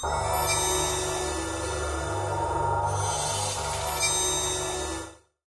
Oh.